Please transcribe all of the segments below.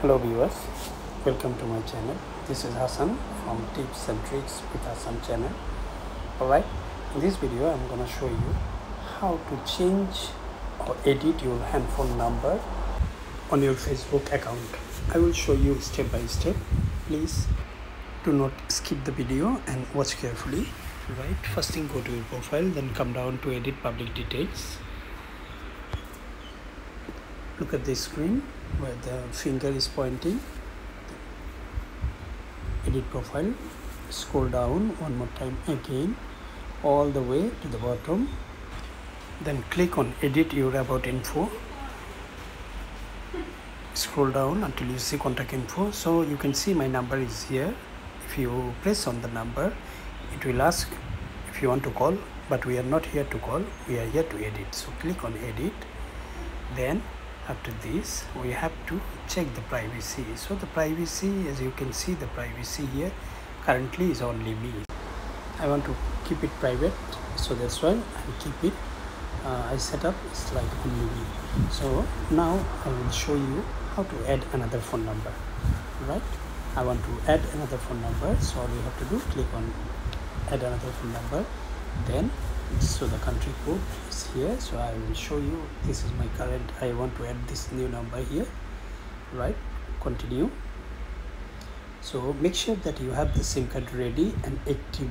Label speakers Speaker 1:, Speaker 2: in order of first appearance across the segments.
Speaker 1: Hello viewers, welcome to my channel. This is Hasan from Tips and Tricks with Hasan channel. Alright, in this video I'm gonna show you how to change or edit your handphone number on your Facebook account. I will show you step by step. Please do not skip the video and watch carefully. Right, first thing go to your profile, then come down to edit public details look at the screen where the finger is pointing. Edit profile. Scroll down one more time again all the way to the bottom. Then click on edit your about info. Scroll down until you see contact info. So you can see my number is here. If you press on the number it will ask if you want to call but we are not here to call. We are here to edit. So click on edit. Then after this we have to check the privacy. So the privacy as you can see the privacy here currently is only me. I want to keep it private. So that's why i keep it uh, i set up it's like only me. So now i will show you how to add another phone number. Right? I want to add another phone number. So all you have to do click on add another phone number. Then so the country code is here. So i will show you. This is my current. I want to add this new number here. Right. Continue. So make sure that you have the sim card ready and active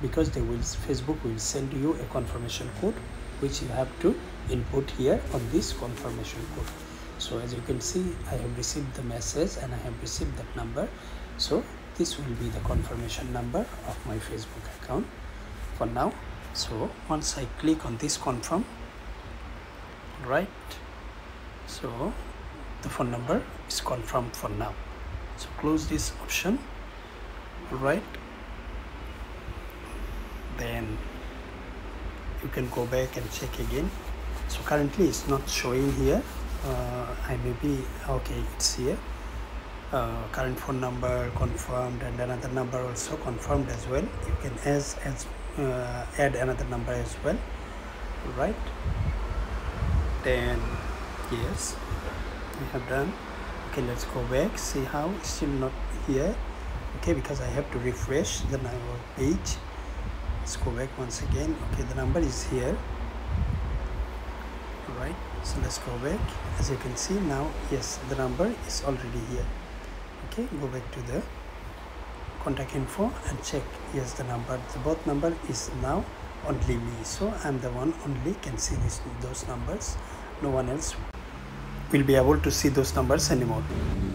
Speaker 1: because they will facebook will send you a confirmation code which you have to input here on this confirmation code. So as you can see i have received the message and i have received that number. So this will be the confirmation number of my facebook account. For now so once I click on this confirm right so the phone number is confirmed for now. So close this option right then you can go back and check again. So currently it's not showing here. Uh, I may be okay it's here. Uh, current phone number confirmed and another number also confirmed as well. You can as as uh, add another number as well. Right? Then yes we have done. Okay let's go back see how it's still not here. Okay because I have to refresh the number page. Let's go back once again. Okay the number is here. Right so let's go back. As you can see now yes the number is already here. Okay go back to the contact info and check yes the number the both number is now only me. So i'm the one only can see this those numbers. No one else will be able to see those numbers anymore.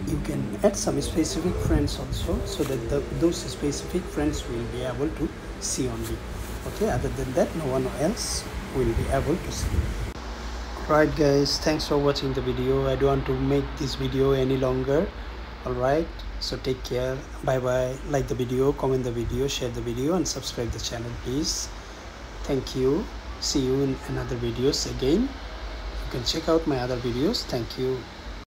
Speaker 1: You can add some specific friends also so that the, those specific friends will be able to see only. Okay other than that no one else will be able to see. Right guys thanks for watching the video. I don't want to make this video any longer all right so take care. Bye bye. Like the video comment the video share the video and subscribe the channel please. Thank you. See you in another videos again. You can check out my other videos. Thank you